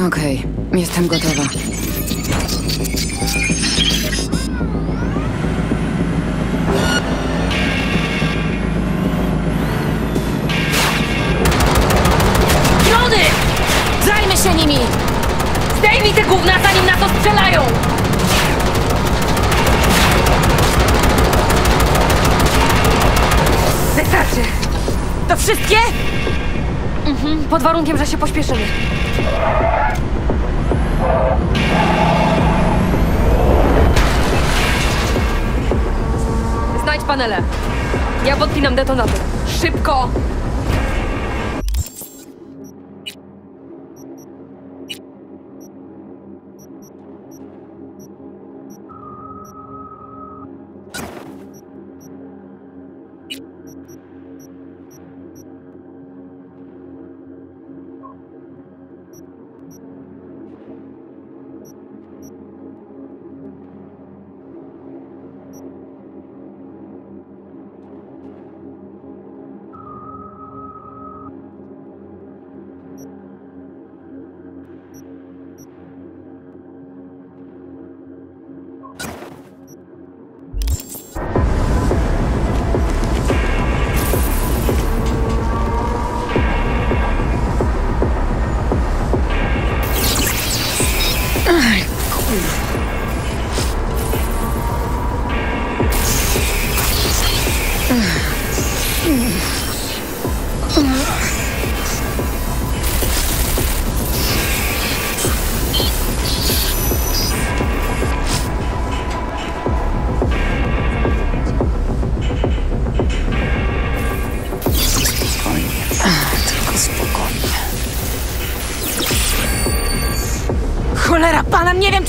Okej, jestem gotowa. Drony! Zajmę się nimi! Zdejmij te gówna, zanim na to strzelają! Wystarczy! To wszystkie? Mhm, pod warunkiem, że się pośpieszymy. Znajdź panele. Ja podpinam detonator. Szybko!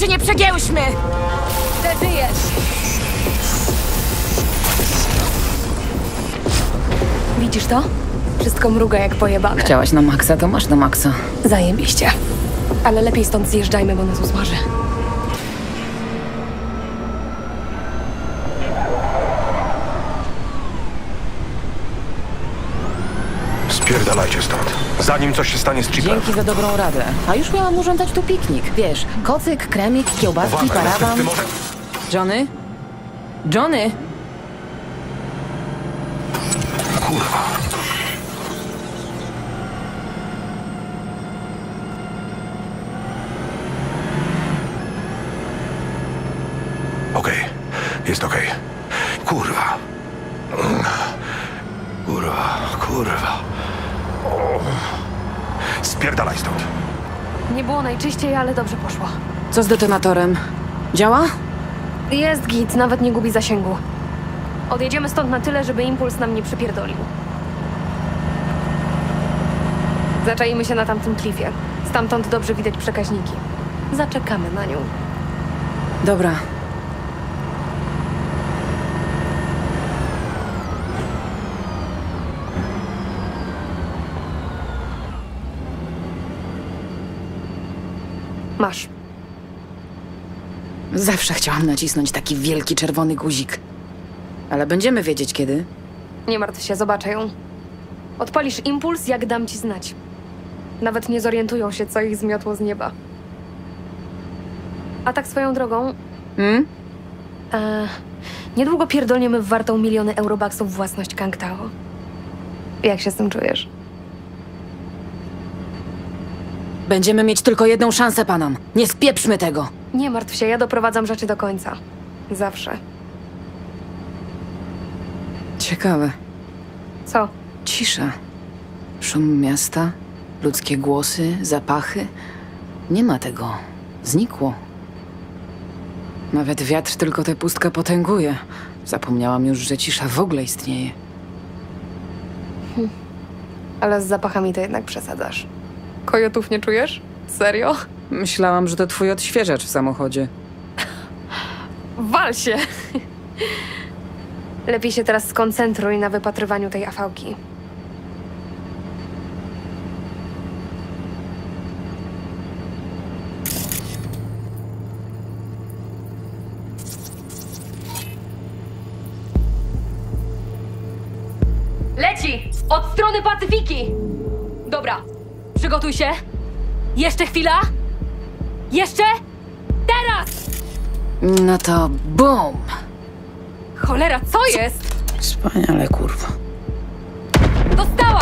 Czy nie przegięłyśmy! Przeżyjesz! Widzisz to? Wszystko mruga jak pojebane. Chciałaś na maksa, to masz na maksa. Zajebiście. Ale lepiej stąd zjeżdżajmy, bo nas usmaży. Spierdalajcie stąd. Zanim coś się stanie z chipem. Dzięki za dobrą radę. A już miałam urządzać tu piknik. Wiesz, kocyk, kremik, kiełbaski, Uwaga, parawan. może... Johnny? Johnny? Kurwa. Okej. Jest okej. Kurwa. Mm. Kurwa, kurwa. Spierdalaj stąd. Nie było najczyściej, ale dobrze poszło. Co z detonatorem? Działa? Jest git, nawet nie gubi zasięgu. Odjedziemy stąd na tyle, żeby impuls nam nie przypierdolił. Zaczaimy się na tamtym klifie. Stamtąd dobrze widać przekaźniki. Zaczekamy na nią. Dobra. Masz. Zawsze chciałam nacisnąć taki wielki czerwony guzik. Ale będziemy wiedzieć kiedy. Nie martw się, zobaczę ją. Odpalisz impuls, jak dam ci znać. Nawet nie zorientują się, co ich zmiotło z nieba. A tak swoją drogą, Hmm? e, niedługo pierdolniemy w wartą miliony eurobaksów własność Kang Tao. Jak się z tym czujesz? Będziemy mieć tylko jedną szansę, panam. Nie spieprzmy tego. Nie martw się, ja doprowadzam rzeczy do końca. Zawsze. Ciekawe. Co? Cisza. Szum miasta, ludzkie głosy, zapachy. Nie ma tego. Znikło. Nawet wiatr tylko tę pustkę potęguje. Zapomniałam już, że cisza w ogóle istnieje. Ale z zapachami to jednak przesadzasz. Kojotów nie czujesz? Serio? Myślałam, że to twój odświeżacz w samochodzie. Wal się! Lepiej się teraz skoncentruj na wypatrywaniu tej afałki. Przygotuj się. Jeszcze chwila? Jeszcze? Teraz! No to bum! Cholera, co jest? Wspaniale, kurwa. Dostała!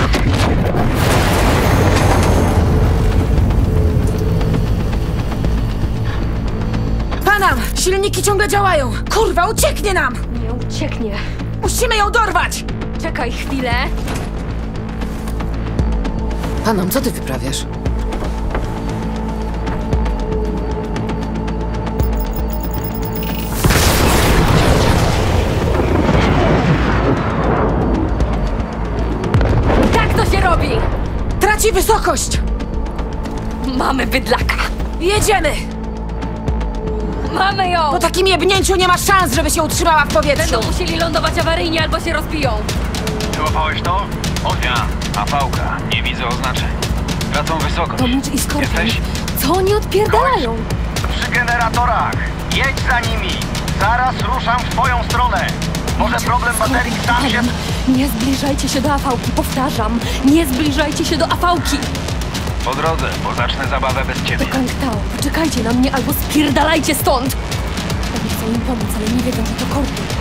Panam! Silniki ciągle działają! Kurwa, ucieknie nam! Nie ucieknie. Musimy ją dorwać! Czekaj chwilę. Panom, co ty wyprawiasz? Tak to się robi! Traci wysokość! Mamy bydlaka! Jedziemy! Mamy ją! Po takim jebnięciu nie ma szans, żeby się utrzymała w powietrzu! Będą musieli lądować awaryjnie albo się rozbiją. Wyłapałeś to? Ognia. A pałka. Nie widzę oznaczeń. Tracą wysokość. To Mitch i Skorpion. Jesteś? Co oni odpierdalają? Przy generatorach. Jedź za nimi. Zaraz ruszam w twoją stronę. Może problem baterii sam się... Nie zbliżajcie się do afałki, powtarzam. Nie zbliżajcie się do afałki. Po drodze, bo zacznę zabawę bez ciebie. Do Kangtao, poczekajcie na mnie albo spierdalajcie stąd! Oni chcą im pomóc, ale nie wiedzą, że to kordy.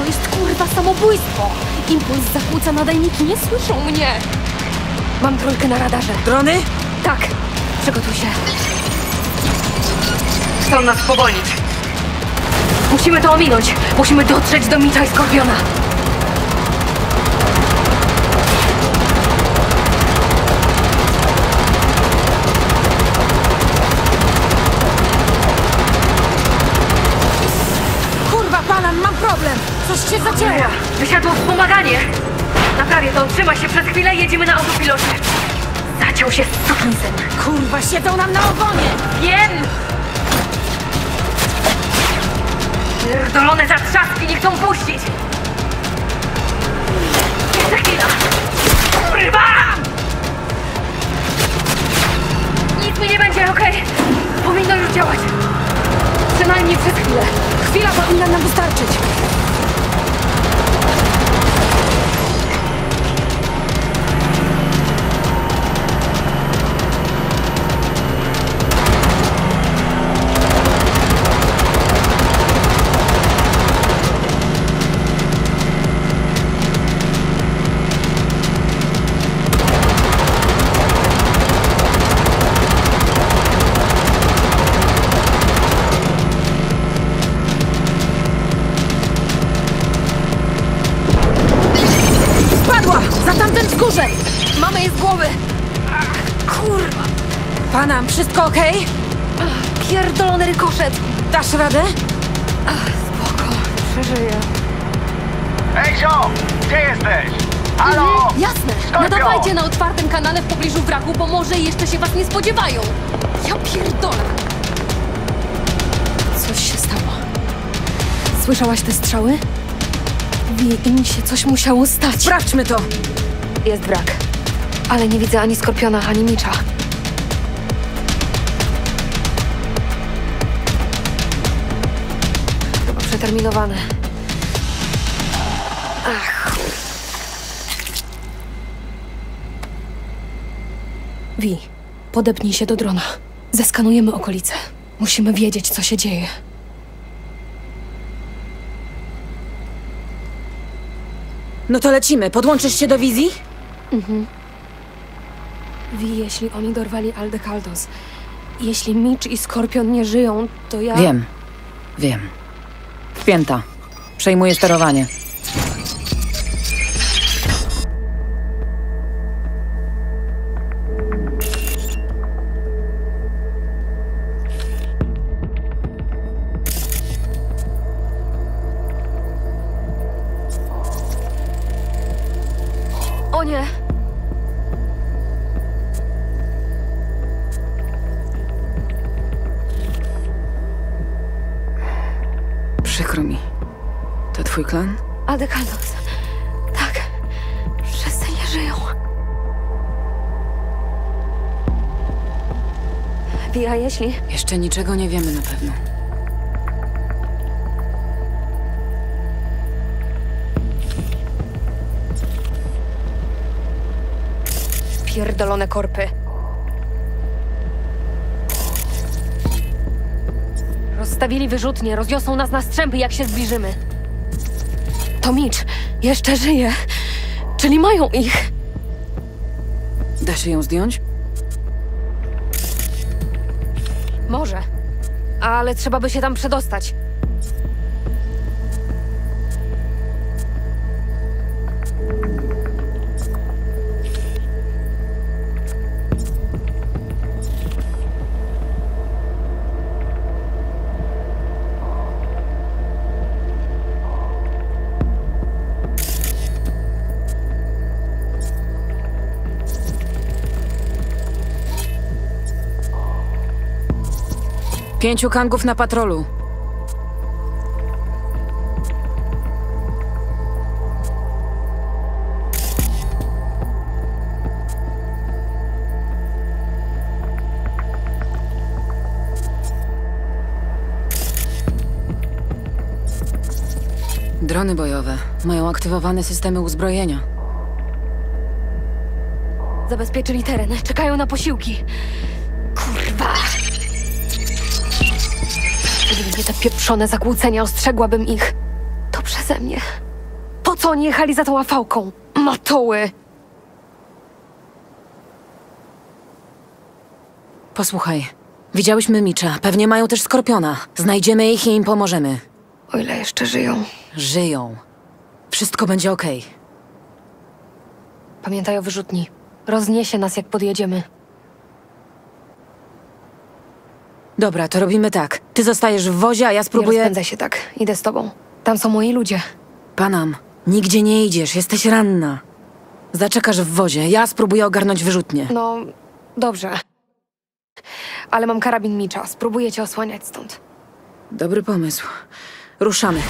To jest kurwa samobójstwo! Impuls zakłóca nadajniki, nie słyszą mnie! Mam trójkę na radarze. Drony? Tak, przygotuj się. Chcą nas spowolnić. Musimy to ominąć. Musimy dotrzeć do Micza i Skorpiona. Coś się zacięło! Wysiadło wspomaganie. Naprawię to, trzymaj się przez chwilę, jedziemy na autopilocie. Zaciął się sukinsyn. Kurwa, siedzą nam na ogonie! Wiem! Pierdolone zatrzaski nie chcą puścić! Jeszcze chwila! Kurwa! Nic mi nie będzie, okej? Powinno już działać. Przynajmniej przez chwilę. Chwila powinna nam wystarczyć! Panam, wszystko okej? Pierdolony rykoszet! Dasz radę? Spoko, przeżyję. Ej, zio! Gdzie jesteś? Halo? Mhm, jasne! Nadawajcie na otwartym kanale w pobliżu wraku, bo może jeszcze się was nie spodziewają! Ja pierdolę! Coś się stało. Słyszałaś te strzały? Wie, im się coś musiało stać. Sprawdźmy to! Jest brak. Ale nie widzę ani Skorpiona, ani Micza. Przeterminowane. Ach. Wi, podepnij się do drona. Zeskanujemy okolice. Musimy wiedzieć, co się dzieje. No to lecimy. Podłączysz się do wizji? Wi, jeśli oni dorwali Aldekaldos, jeśli Mitch i Skorpion nie żyją, to ja... Wiem. Wiem. Wpięta. Przejmuję sterowanie. Jeszcze niczego nie wiemy na pewno. Pierdolone korpy. Rozstawili wyrzutnie, rozniosą nas na strzępy, jak się zbliżymy. To Mitch jeszcze żyje, czyli mają ich. Da się ją zdjąć? Może. Ale trzeba by się tam przedostać. Pięciu kangów na patrolu. Drony bojowe mają aktywowane systemy uzbrojenia. Zabezpieczyli teren, czekają na posiłki. Gdyby nie te pieprzone zakłócenia, ostrzegłabym ich. To przeze mnie. Po co oni jechali za tą afałką? Matoły! Posłuchaj, widziałyśmy Micza. Pewnie mają też Skorpiona. Znajdziemy ich i im pomożemy. O ile jeszcze żyją. Żyją. Wszystko będzie okej. Pamiętaj o wyrzutni. Rozniesie nas, jak podjedziemy. Dobra, to robimy tak. Ty zostajesz w wozie, a ja Nie spróbuję... rozpędzaj się tak. Idę z tobą. Tam są moi ludzie. Panam, nigdzie nie idziesz, jesteś ranna. Zaczekasz w wozie, ja spróbuję ogarnąć wyrzutnie. No, dobrze. Ale mam karabin Micza. Spróbuję cię osłaniać stąd. Dobry pomysł. Ruszamy.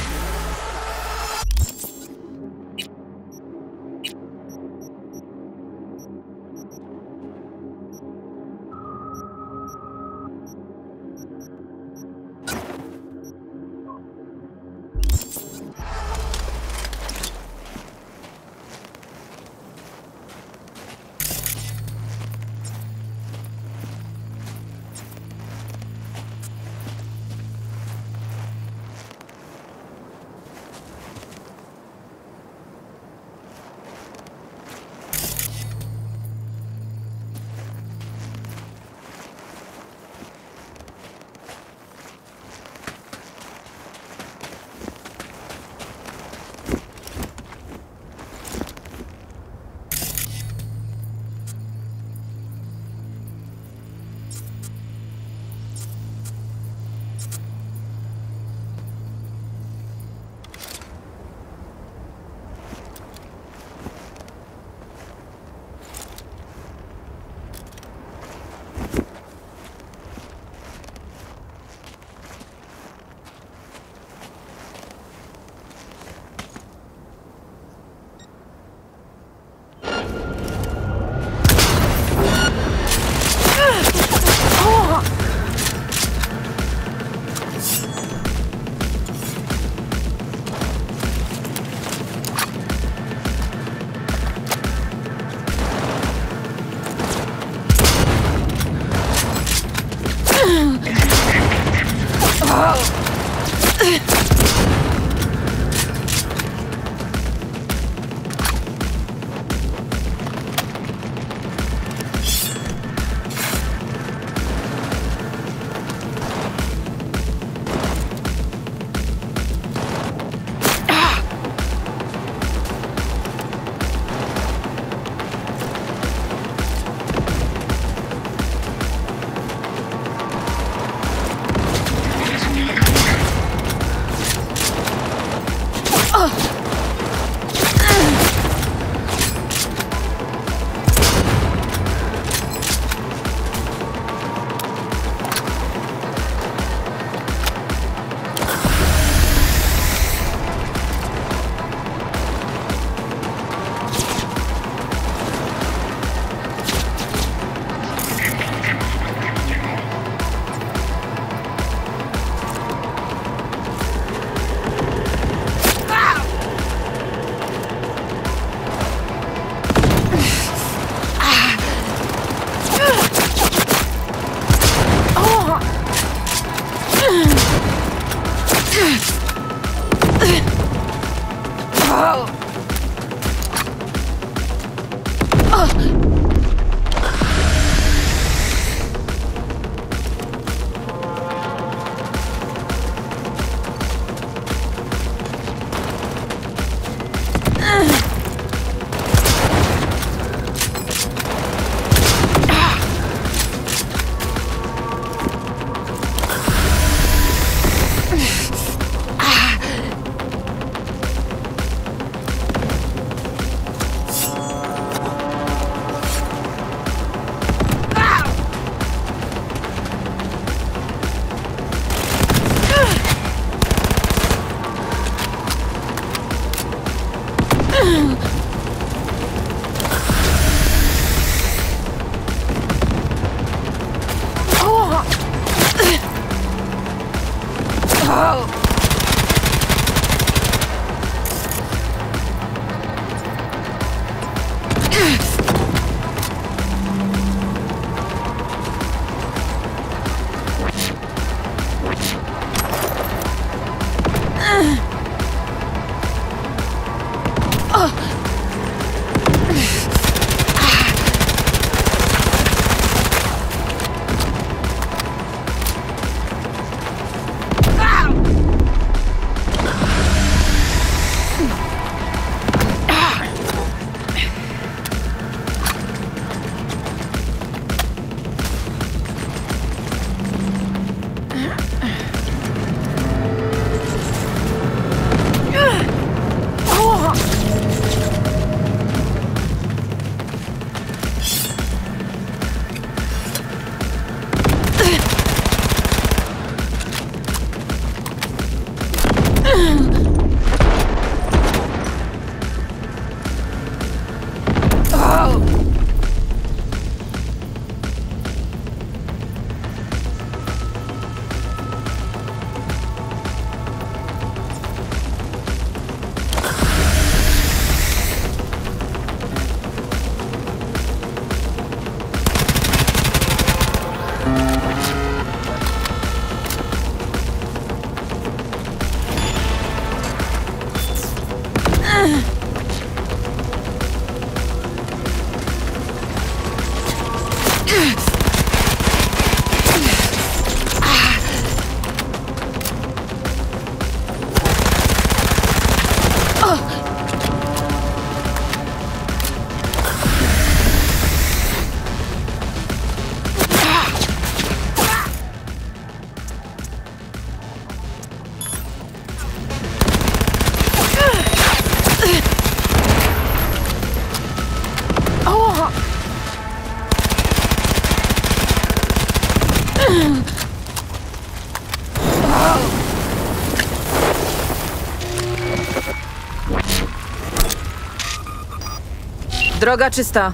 Droga czysta.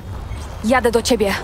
Jadę do ciebie.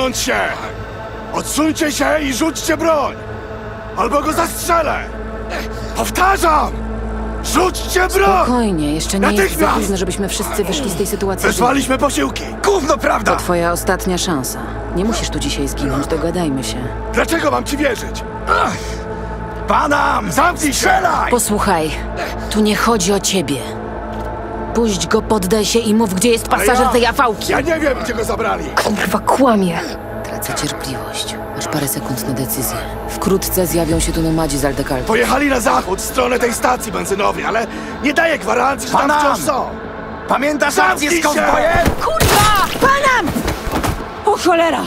Odsunąć się! Odsuńcie się i rzućcie broń! Albo go zastrzelę! Powtarzam! Rzućcie broń! Spokojnie, jeszcze nie jest za późno, żebyśmy wszyscy wyszli z tej sytuacji. Wezwaliśmy posiłki! Gówno prawda! Twoja ostatnia szansa. Nie musisz tu dzisiaj zginąć, dogadajmy się. Dlaczego mam ci wierzyć? Panam! Zamknij się! Posłuchaj, tu nie chodzi o ciebie. Puść go, poddaj się i mów, gdzie jest pasażer ja- tej afałki. Ja nie wiem, gdzie go zabrali! Kurwa, kłamie. Tracę cierpliwość. Masz parę sekund na decyzję. Wkrótce zjawią się tu nomadzi z Aldekaldu. Pojechali na zachód, w stronę tej stacji benzynowej, ale nie daję gwarancji, że tam Panam! wciąż są! Pamiętasz Zamknij akcję z się! kowbojem? O cholera!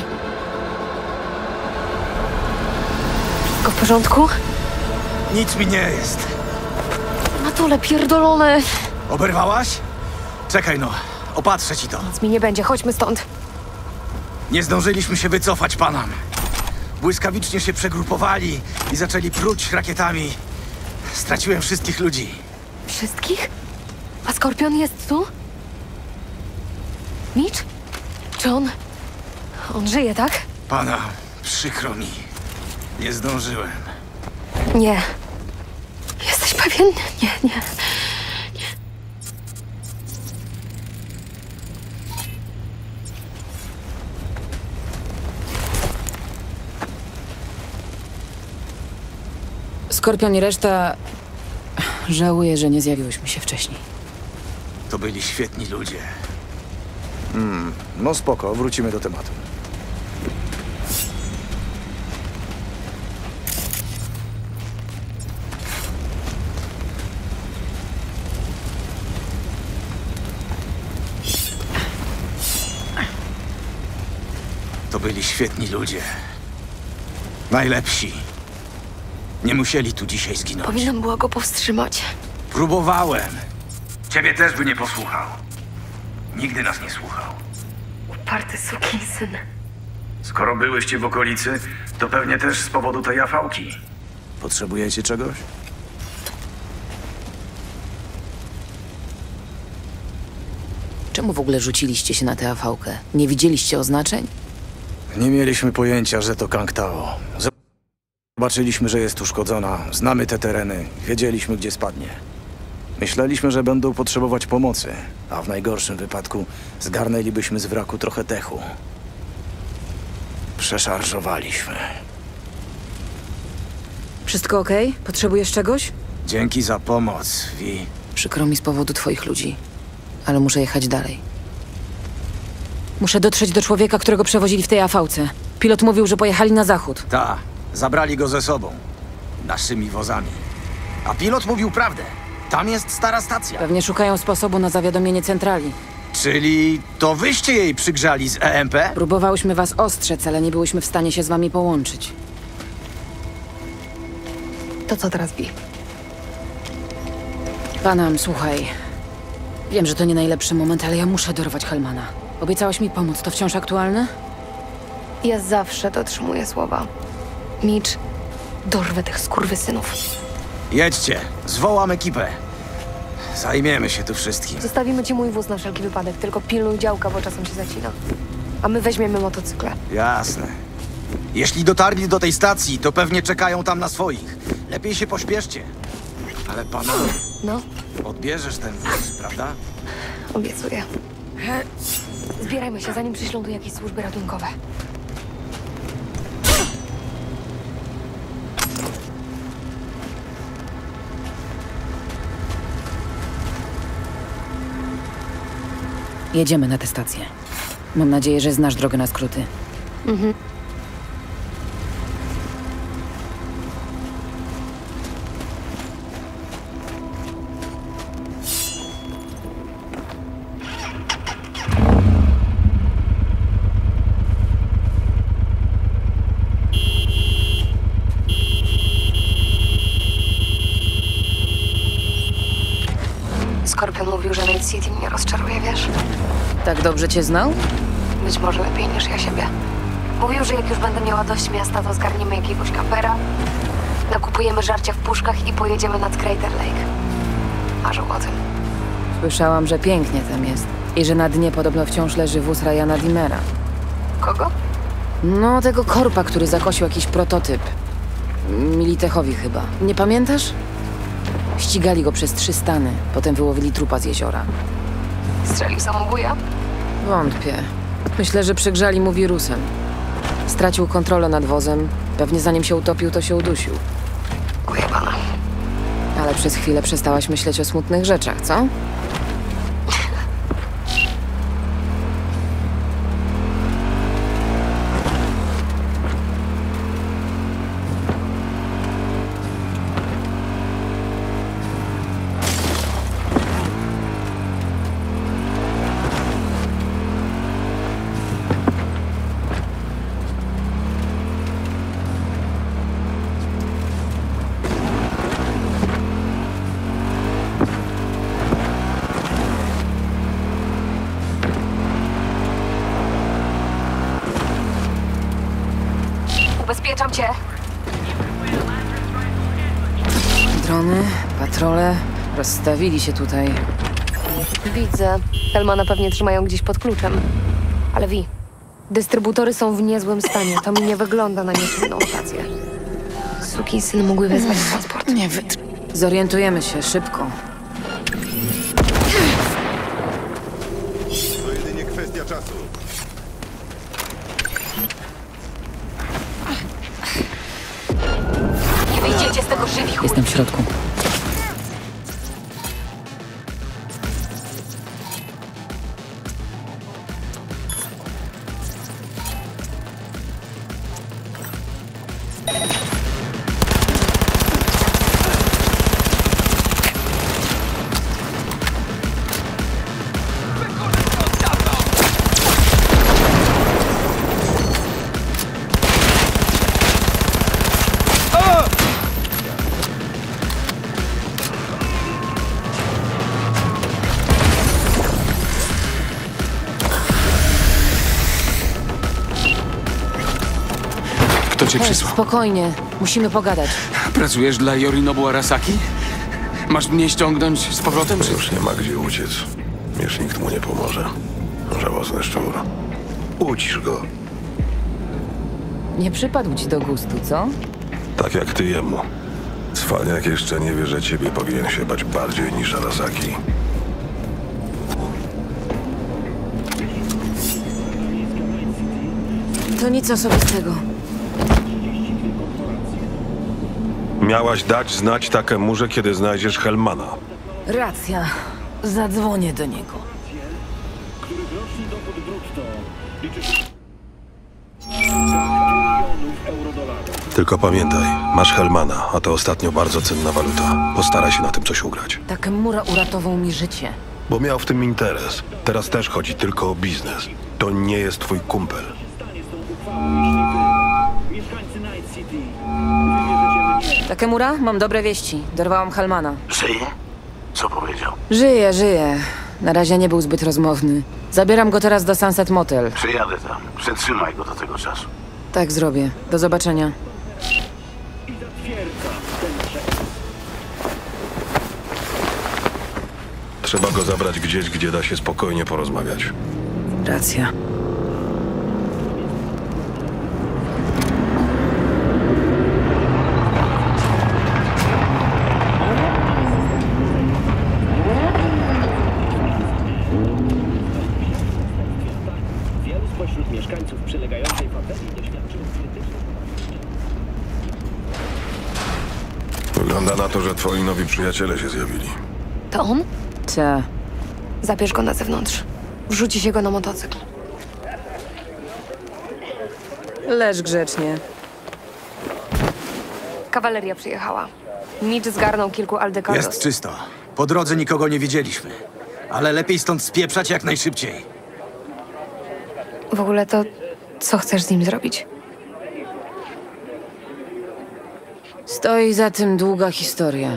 Wszystko w porządku? Nic mi nie jest. Matole pierdolone. Oberwałaś? Czekaj no, opatrzę ci to. Nic mi nie będzie, chodźmy stąd. Nie zdążyliśmy się wycofać, panam. Błyskawicznie się przegrupowali i zaczęli pruć rakietami. Straciłem wszystkich ludzi. Wszystkich? A Skorpion jest tu? Mitch? Czy on... On żyje, tak? Pana, przykro mi. Nie zdążyłem. Nie. Jesteś pewien? Nie, nie. Skorpion i reszta... Żałuję, że nie zjawiłyśmy się wcześniej. To byli świetni ludzie. No spoko, wrócimy do tematu. To byli świetni ludzie. Najlepsi. Nie musieli tu dzisiaj zginąć. Powinnam była go powstrzymać. Próbowałem. Ciebie też by nie posłuchał. Nigdy nas nie słuchał. Uparty sukinsyn. Skoro byłyście w okolicy, to pewnie też z powodu tej afałki. Potrzebujecie czegoś? Czemu w ogóle rzuciliście się na tę afałkę? Nie widzieliście oznaczeń? Nie mieliśmy pojęcia, że to Kangtao. Zobaczyliśmy, że jest uszkodzona, znamy te tereny, wiedzieliśmy, gdzie spadnie. Myśleliśmy, że będą potrzebować pomocy, a w najgorszym wypadku zgarnęlibyśmy z wraku trochę techu. Przeszarżowaliśmy. Wszystko okej? Potrzebujesz czegoś? Dzięki za pomoc, Vi. Przykro mi z powodu twoich ludzi, ale muszę jechać dalej. Muszę dotrzeć do człowieka, którego przewozili w tej afałce. Pilot mówił, że pojechali na zachód. Ta, zabrali go ze sobą. Naszymi wozami. A pilot mówił prawdę. Tam jest stara stacja. Pewnie szukają sposobu na zawiadomienie centrali. Czyli to wyście jej przygrzali z EMP? Próbowałyśmy was ostrzec, ale nie byłyśmy w stanie się z wami połączyć. To co teraz, Bi? Panam, słuchaj. Wiem, że to nie najlepszy moment, ale ja muszę dorwać Helmana. Obiecałaś mi pomóc, to wciąż aktualne? Ja zawsze dotrzymuję słowa. Mitch, Dorwę tych skurwysynów. Jedźcie, zwołam ekipę. Zajmiemy się tu wszystkim. Zostawimy ci mój wóz na wszelki wypadek, tylko pilnuj działka, bo czasem się zacina. A my weźmiemy motocykle. Jasne. Jeśli dotarli do tej stacji, to pewnie czekają tam na swoich. Lepiej się pośpieszcie. Ale pana, No, odbierzesz ten wóz, prawda? obiecuję. Zbierajmy się, zanim przyślą tu jakieś służby ratunkowe. Jedziemy na tę stację. Mam nadzieję, że znasz drogę na skróty. Skorpion mówił, że Night City mnie rozczaruje, wiesz? Tak dobrze cię znał? Być może lepiej niż ja siebie. Mówił, że jak już będę miała dość miasta, to zgarniemy jakiegoś kampera, nakupujemy żarcia w puszkach i pojedziemy nad Crater Lake. Marzył o tym. Słyszałam, że pięknie tam jest. I że na dnie podobno wciąż leży wóz Ryana Dimera. Kogo? No, tego korpa, który zakosił jakiś prototyp. Militechowi chyba. Nie pamiętasz? Ścigali go przez trzy stany, potem wyłowili trupa z jeziora. Strzelił samobuja? Wątpię. Myślę, że przygrzali mu wirusem. Stracił kontrolę nad wozem. Pewnie zanim się utopił, to się udusił. Ujebana. Ale przez chwilę przestałaś myśleć o smutnych rzeczach, co? Drony, patrole rozstawili się tutaj. Widzę. Helmana pewnie trzymają gdzieś pod kluczem. Ale wi, dystrybutory są w niezłym stanie. To mi nie wygląda na nieczynną lokację. syn mógłby wezwać transport. Nie wytr... Zorientujemy się szybko. Spokojnie. Musimy pogadać. Pracujesz dla Yorinobu Arasaki? Masz mnie ściągnąć z powrotem, czy... Już nie ma gdzie uciec. Już nikt mu nie pomoże. Żałosny szczur. Ucisz go. Nie przypadł ci do gustu, co? Tak jak ty jemu. Cwaniak jeszcze nie wie, że ciebie powinien się bać bardziej niż Arasaki. To nic osobistego. Miałaś dać znać Takemurze, kiedy znajdziesz Helmana. Racja. Zadzwonię do niego. Tylko pamiętaj, masz Helmana, a to ostatnio bardzo cenna waluta. Postaraj się na tym coś ugrać. Takemura uratował mi życie. Bo miał w tym interes. Teraz też chodzi tylko o biznes. To nie jest twój kumpel. Takemura, mam dobre wieści. Dorwałam Halmana. Żyje? Co powiedział? Żyje, żyje. Na razie nie był zbyt rozmowny. Zabieram go teraz do Sunset Motel. Przyjadę tam. Przetrzymaj go do tego czasu. Tak zrobię. Do zobaczenia. Trzeba go zabrać gdzieś, gdzie da się spokojnie porozmawiać. Racja. Na to, że twoi nowi przyjaciele się zjawili. To on? Ta. Zabierz go na zewnątrz. Wrzuci się go na motocykl. Leż grzecznie. Kawaleria przyjechała. Mitch zgarnął kilku aldekardos. Jest czysto. Po drodze nikogo nie widzieliśmy. Ale lepiej stąd spieprzać jak najszybciej. W ogóle to co chcesz z nim zrobić? Stoi za tym długa historia.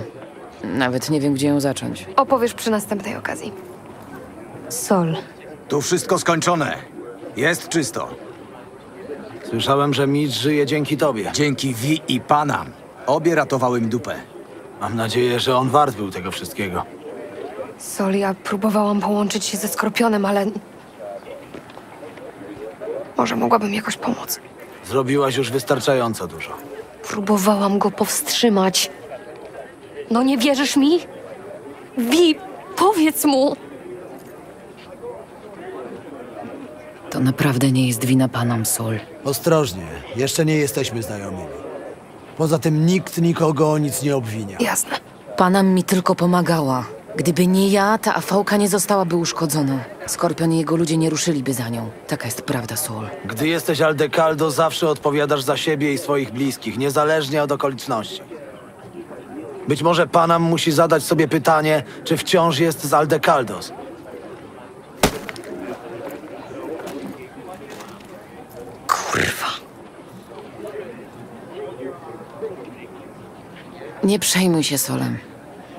Nawet nie wiem, gdzie ją zacząć. Opowiesz przy następnej okazji. Sol. Tu wszystko skończone. Jest czysto. Słyszałem, że Mitch żyje dzięki tobie. Dzięki Wi i Panam. Obie ratowały mi dupę. Mam nadzieję, że on wart był tego wszystkiego. Sol, ja próbowałam połączyć się ze Skorpionem, ale... Może mogłabym jakoś pomóc. Zrobiłaś już wystarczająco dużo. Próbowałam go powstrzymać. No nie wierzysz mi? Wi, powiedz mu! To naprawdę nie jest wina Panam Sol. Ostrożnie, jeszcze nie jesteśmy znajomymi. Poza tym nikt nikogo o nic nie obwinia. Jasne. Panam mi tylko pomagała. Gdyby nie ja, ta afałka nie zostałaby uszkodzona. Skorpion i jego ludzie nie ruszyliby za nią. Taka jest prawda, Sol. Gdy jesteś Aldecaldo, zawsze odpowiadasz za siebie i swoich bliskich, niezależnie od okoliczności. Być może Panam musi zadać sobie pytanie, czy wciąż jest z Aldecaldos. Kurwa. Nie przejmuj się Solem.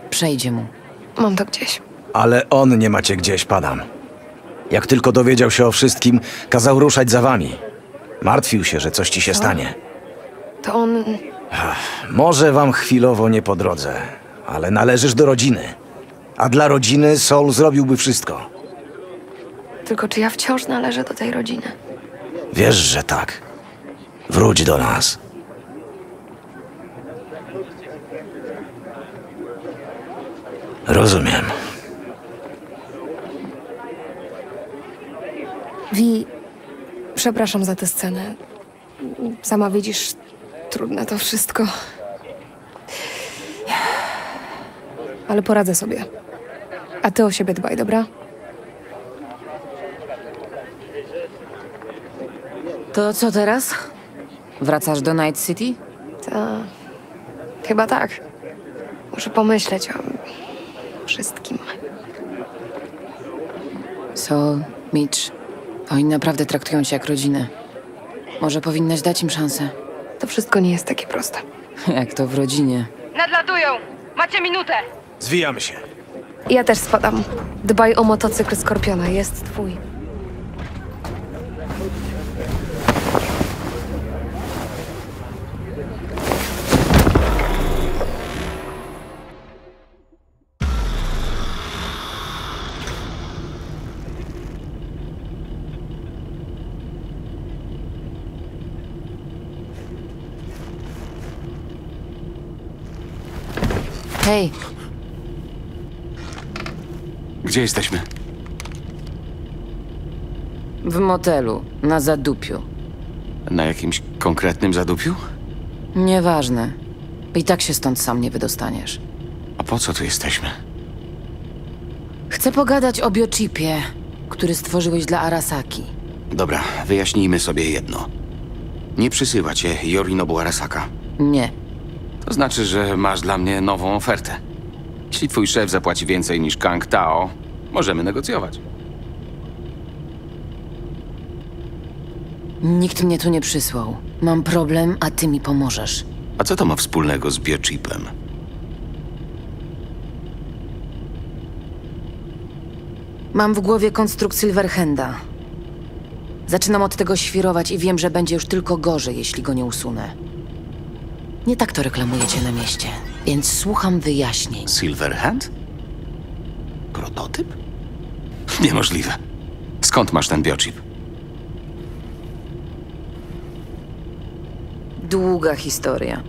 Przejdzie mu. Mam to gdzieś. Ale on nie macie gdzieś, Panam. Jak tylko dowiedział się o wszystkim, kazał ruszać za wami. Martwił się, że coś ci się stanie. To on... Może wam chwilowo nie po drodze, ale należysz do rodziny. A dla rodziny Sol zrobiłby wszystko. Tylko czy ja wciąż należę do tej rodziny? Wiesz, że tak. Wróć do nas. Rozumiem. Wi, przepraszam za tę scenę. Sama widzisz, trudne to wszystko. Ale poradzę sobie. A ty o siebie dbaj, dobra? To co teraz? Wracasz do Night City? Ta... Chyba tak. Muszę pomyśleć o wszystkim. Sol, Mitch. Oni naprawdę traktują cię jak rodzinę. Może powinnaś dać im szansę. To wszystko nie jest takie proste. Jak to w rodzinie. Nadlatują! Macie minutę! Zwijamy się. Ja też spadam. Dbaj o motocykl Skorpiona, jest twój. Gdzie jesteśmy? w motelu, na zadupiu. Na jakimś konkretnym zadupiu? Nieważne. I tak się stąd sam nie wydostaniesz. A po co tu jesteśmy? Chcę pogadać o biochipie, który stworzyłeś dla Arasaki. Dobra, wyjaśnijmy sobie jedno. Nie przysyła cię Yorinobu Arasaka. Nie. To znaczy, że masz dla mnie nową ofertę. Jeśli twój szef zapłaci więcej niż Kang Tao, możemy negocjować. Nikt mnie tu nie przysłał. Mam problem, a ty mi pomożesz. A co to ma wspólnego z biochipem? Mam w głowie konstrukt Silverhanda. Zaczynam od tego świrować i wiem, że będzie już tylko gorzej, jeśli go nie usunę. Nie tak to reklamujecie na mieście, więc słucham wyjaśnień. Silverhand? Prototyp? Niemożliwe. Skąd masz ten biochip? Długa historia.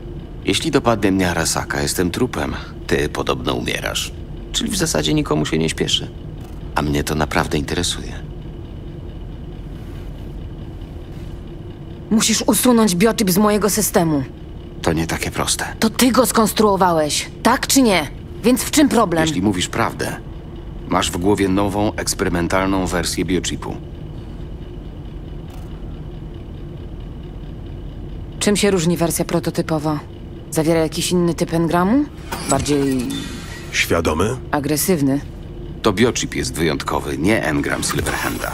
Jeśli dopadnie mnie Arasaka, jestem trupem. Ty podobno umierasz. Czyli w zasadzie nikomu się nie śpieszy. A mnie to naprawdę interesuje. Musisz usunąć biotyp z mojego systemu. To nie takie proste. To ty go skonstruowałeś, tak czy nie? Więc w czym problem? Jeśli mówisz prawdę, masz w głowie nową, eksperymentalną wersję biochipu. Czym się różni wersja prototypowa? Zawiera jakiś inny typ engramu? Bardziej Świadomy? agresywny? To biochip jest wyjątkowy, nie engram Silverhanda.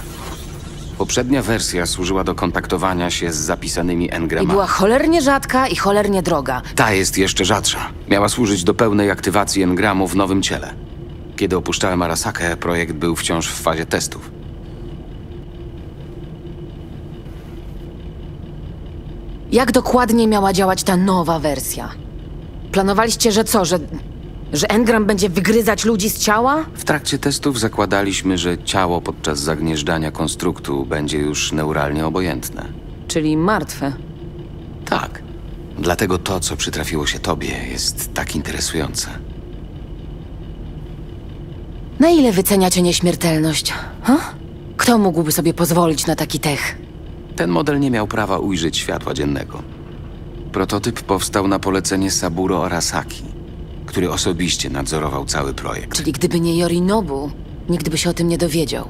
Poprzednia wersja służyła do kontaktowania się z zapisanymi I engramami. była cholernie rzadka i cholernie droga. Ta jest jeszcze rzadsza. Miała służyć do pełnej aktywacji engramu w nowym ciele. Kiedy opuszczałem Arasakę, projekt był wciąż w fazie testów. Jak dokładnie miała działać ta nowa wersja? Planowaliście, że co, że... że engram będzie wygryzać ludzi z ciała? W trakcie testów zakładaliśmy, że ciało podczas zagnieżdżania konstruktu będzie już neuralnie obojętne. Czyli martwe. Tak. Dlatego to, co przytrafiło się tobie, jest tak interesujące. Na ile wyceniacie nieśmiertelność? Ha? Kto mógłby sobie pozwolić na taki tech? Ten model nie miał prawa ujrzeć światła dziennego. Prototyp powstał na polecenie Saburo Arasaki, który osobiście nadzorował cały projekt. Czyli gdyby nie Yorinobu, nikt by się o tym nie dowiedział.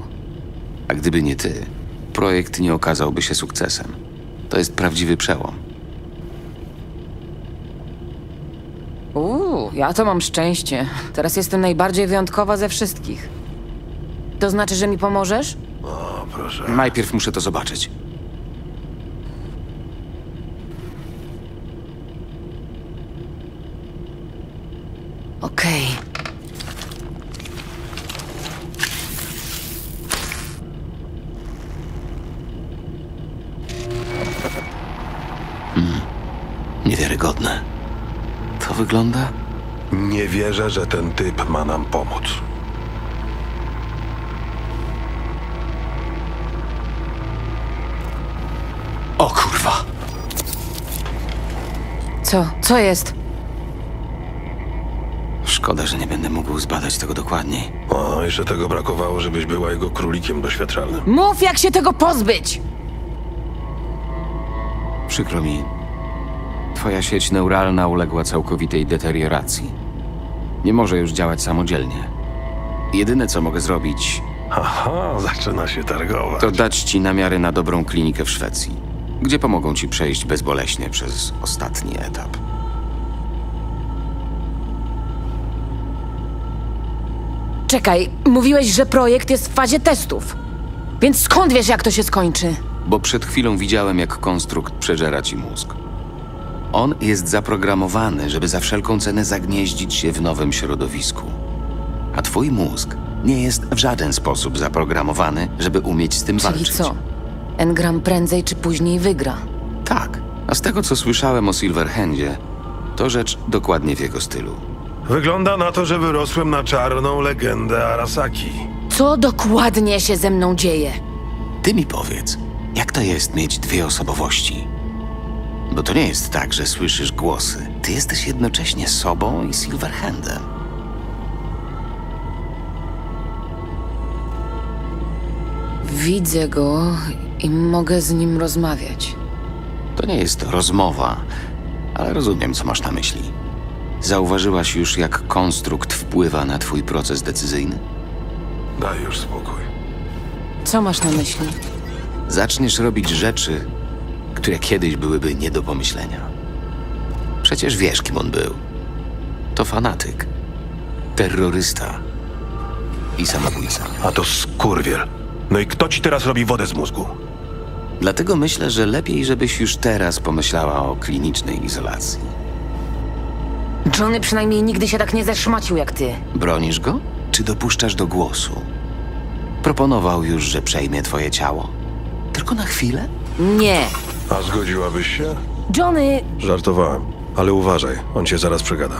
A gdyby nie ty, projekt nie okazałby się sukcesem. To jest prawdziwy przełom. Uuu, ja to mam szczęście. Teraz jestem najbardziej wyjątkowa ze wszystkich. To znaczy, że mi pomożesz? O, proszę. Najpierw muszę to zobaczyć. Okej. Niewiarygodne. To wygląda? Nie wierzę, że ten typ ma nam pomóc. O kurwa! Co? Co jest? Szkoda, że nie będę mógł zbadać tego dokładniej. O, jeszcze tego brakowało, żebyś była jego królikiem doświadczalnym. Mów, jak się tego pozbyć! Przykro mi. Twoja sieć neuralna uległa całkowitej deterioracji. Nie może już działać samodzielnie. Jedyne, co mogę zrobić, Aha, zaczyna się targować. to dać ci namiary na dobrą klinikę w Szwecji, gdzie pomogą ci przejść bezboleśnie przez ostatni etap. Czekaj, mówiłeś, że projekt jest w fazie testów. Więc skąd wiesz, jak to się skończy? Bo przed chwilą widziałem, jak konstrukt przeżera ci mózg. On jest zaprogramowany, żeby za wszelką cenę zagnieździć się w nowym środowisku. A twój mózg nie jest w żaden sposób zaprogramowany, żeby umieć z tym Czyli walczyć. co? Engram prędzej czy później wygra. Tak. A z tego, co słyszałem o Silverhandzie, to rzecz dokładnie w jego stylu. Wygląda na to, że wyrosłem na czarną legendę Arasaki. Co dokładnie się ze mną dzieje? Ty mi powiedz, jak to jest mieć dwie osobowości? Bo to nie jest tak, że słyszysz głosy. Ty jesteś jednocześnie sobą i Silverhandem. Widzę go i mogę z nim rozmawiać. To nie jest rozmowa, ale rozumiem, co masz na myśli. Zauważyłaś już, jak konstrukt wpływa na twój proces decyzyjny? Daj już spokój. Co masz na myśli? Zaczniesz robić rzeczy, które kiedyś byłyby nie do pomyślenia. Przecież wiesz, kim on był. To fanatyk, terrorysta i samobójca. A to skurwiel. No i kto ci teraz robi wodę z mózgu? Dlatego myślę, że lepiej, żebyś już teraz pomyślała o klinicznej izolacji. Johnny przynajmniej nigdy się tak nie zeszmacił jak ty. Bronisz go, czy dopuszczasz do głosu? Proponował już, że przejmie twoje ciało. Tylko na chwilę? Nie. A zgodziłabyś się? Johnny, Żartowałem. Ale uważaj, on cię zaraz przegada.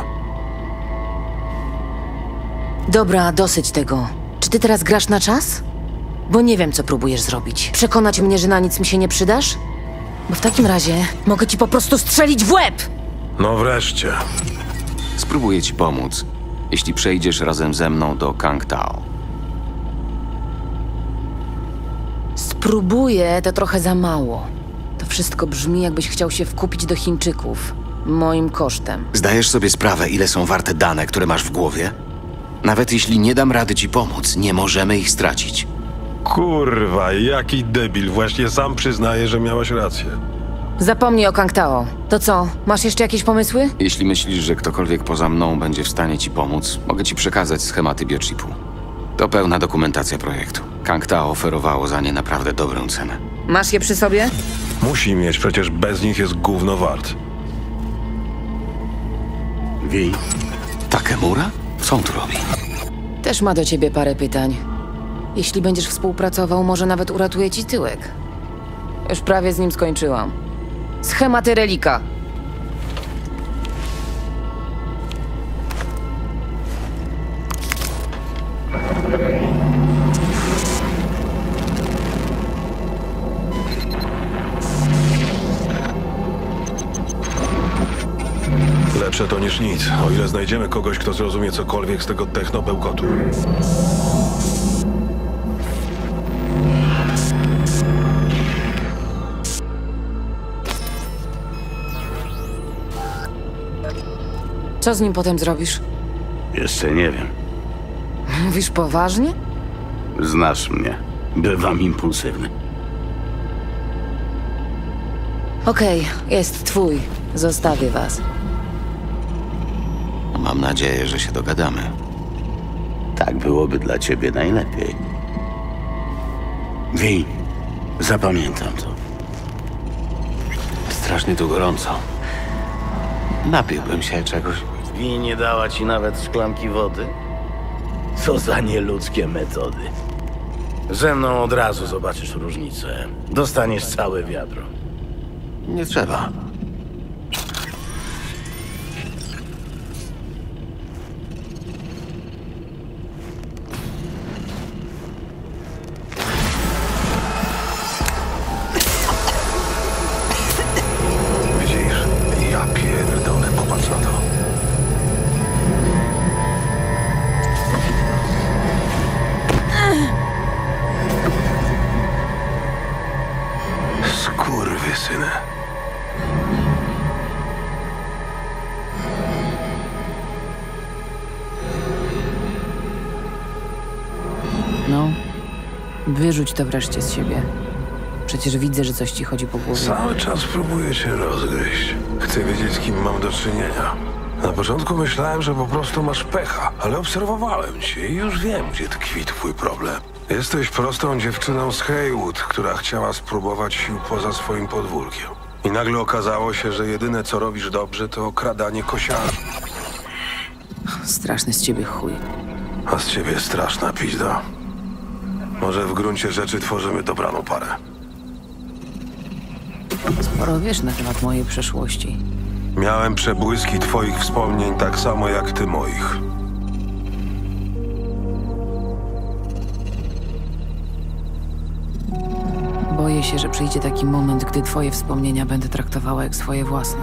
Dobra, dosyć tego. Czy ty teraz grasz na czas? Bo nie wiem, co próbujesz zrobić. Przekonać mnie, że na nic mi się nie przydasz? Bo w takim razie mogę ci po prostu strzelić w łeb! No wreszcie. Spróbuję ci pomóc, jeśli przejdziesz razem ze mną do Kangtao. Spróbuję, to trochę za mało. Wszystko brzmi, jakbyś chciał się wkupić do Chińczyków. Moim kosztem. Zdajesz sobie sprawę, ile są warte dane, które masz w głowie? Nawet jeśli nie dam rady ci pomóc, nie możemy ich stracić. Kurwa, jaki debil. Właśnie sam przyznaje, że miałaś rację. Zapomnij o Kangtao. To co, masz jeszcze jakieś pomysły? Jeśli myślisz, że ktokolwiek poza mną będzie w stanie ci pomóc, mogę ci przekazać schematy biochipu. To pełna dokumentacja projektu. Kangtao oferowało za nie naprawdę dobrą cenę. Masz je przy sobie? Musi mieć, przecież bez nich jest gówno wart. Wi? Takemura? Co on tu robi? Też ma do ciebie parę pytań. Jeśli będziesz współpracował, może nawet uratuje ci tyłek. Już prawie z nim skończyłam. Schematy relika. Lepsze to niż nic, o ile znajdziemy kogoś, kto zrozumie cokolwiek z tego technobełkotu. Co z nim potem zrobisz? Jeszcze nie wiem. Mówisz poważnie? Znasz mnie. Bywam impulsywny. Okej, jest twój. Zostawię was. Mam nadzieję, że się dogadamy. Tak byłoby dla ciebie najlepiej. Wi, zapamiętam to. Strasznie tu gorąco. Napiłbym się czegoś. Wi nie dała ci nawet szklanki wody? Co za nieludzkie metody. Ze mną od razu zobaczysz różnicę. Dostaniesz całe wiadro. Nie trzeba. Skurwysyny. No, wyrzuć to wreszcie z siebie. Przecież widzę, że coś ci chodzi po głowie. Cały czas próbuję cię rozgryźć. Chcę wiedzieć, z kim mam do czynienia. Na początku myślałem, że po prostu masz pecha, ale obserwowałem cię i już wiem, gdzie tkwi twój problem. Jesteś prostą dziewczyną z Haywood, która chciała spróbować sił poza swoim podwórkiem. I nagle okazało się, że jedyne co robisz dobrze to okradanie kosiarzy. Straszny z ciebie chuj. A z ciebie straszna pizda. Może w gruncie rzeczy tworzymy dobraną parę. Sporo wiesz na temat mojej przeszłości. Miałem przebłyski twoich wspomnień tak samo jak ty moich. Się, że przyjdzie taki moment, gdy twoje wspomnienia będę traktowała jak swoje własne.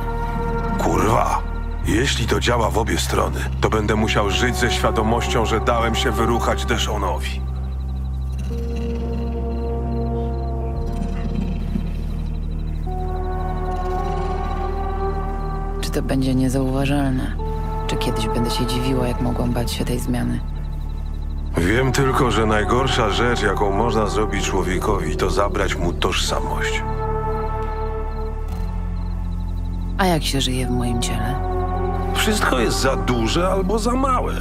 Kurwa! Jeśli to działa w obie strony, to będę musiał żyć ze świadomością, że dałem się wyruchać Deshonowi. Czy to będzie niezauważalne? Czy kiedyś będę się dziwiła, jak mogłam bać się tej zmiany? Wiem tylko, że najgorsza rzecz, jaką można zrobić człowiekowi, to zabrać mu tożsamość. A jak się żyje w moim ciele? Wszystko jest za duże albo za małe.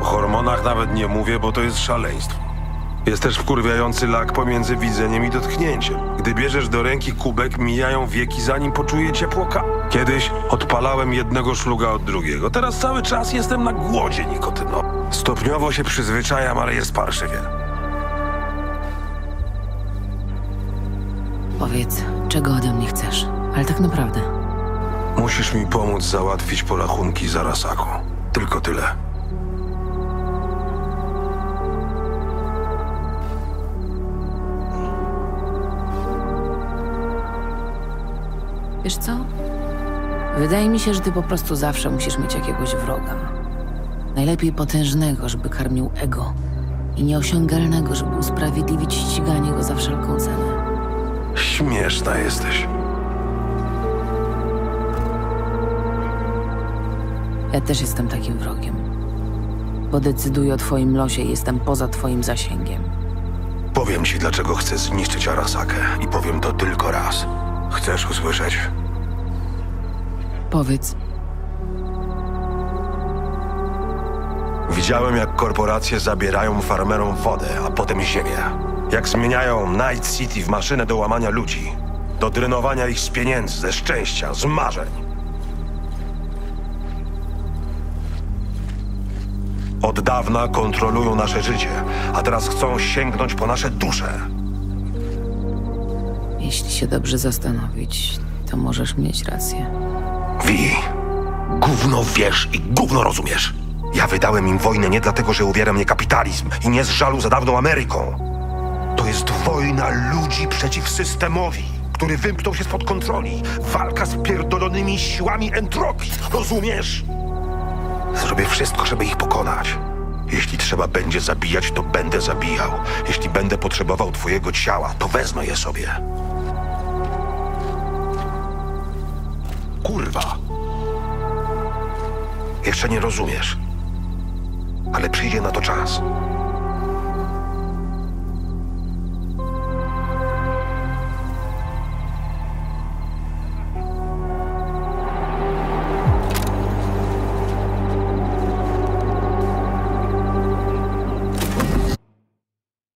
O hormonach nawet nie mówię, bo to jest szaleństwo. Jest też wkurwiający lak pomiędzy widzeniem i dotknięciem. Gdy bierzesz do ręki kubek, mijają wieki, zanim poczuję ciepło ka... Kiedyś odpalałem jednego szluga od drugiego. Teraz cały czas jestem na głodzie nikotyno. Stopniowo się przyzwyczajam, ale jest parszywie. Powiedz, czego ode mnie chcesz? Ale tak naprawdę. Musisz mi pomóc załatwić porachunki za Rasaku. Tylko tyle. Wiesz co? Wydaje mi się, że ty po prostu zawsze musisz mieć jakiegoś wroga. Najlepiej potężnego, żeby karmił ego. I nieosiągalnego, żeby usprawiedliwić ściganie go za wszelką cenę. Śmieszna jesteś. Ja też jestem takim wrogiem. Bo decyduję o twoim losie i jestem poza twoim zasięgiem. Powiem ci, dlaczego chcę zniszczyć Arasakę i powiem to tylko raz. Chcesz usłyszeć? Powiedz, Widziałem, jak korporacje zabierają farmerom wodę, a potem ziemię. Jak zmieniają Night City w maszynę do łamania ludzi. Do drenowania ich z pieniędzy, ze szczęścia, z marzeń. Od dawna kontrolują nasze życie, a teraz chcą sięgnąć po nasze dusze. jeśli się dobrze zastanowić, to możesz mieć rację. Wi, gówno wiesz i gówno rozumiesz. Ja wydałem im wojnę nie dlatego, że uwiera mnie kapitalizm i nie z żalu za dawną Ameryką. To jest wojna ludzi przeciw systemowi, który wymknął się spod kontroli. Walka z pierdolonymi siłami entropii, rozumiesz? Zrobię wszystko, żeby ich pokonać. Jeśli trzeba będzie zabijać, to będę zabijał. Jeśli będę potrzebował twojego ciała, to wezmę je sobie. Kurwa. Jeszcze nie rozumiesz. Ale przyjdzie na to czas.